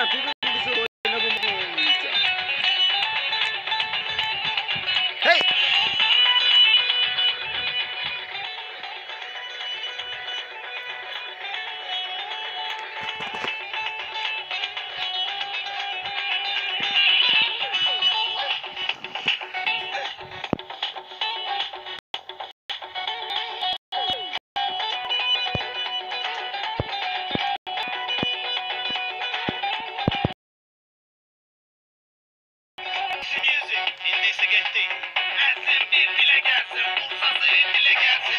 la geçti. Ersin bir dile gelsin, Bursa dile gelsin.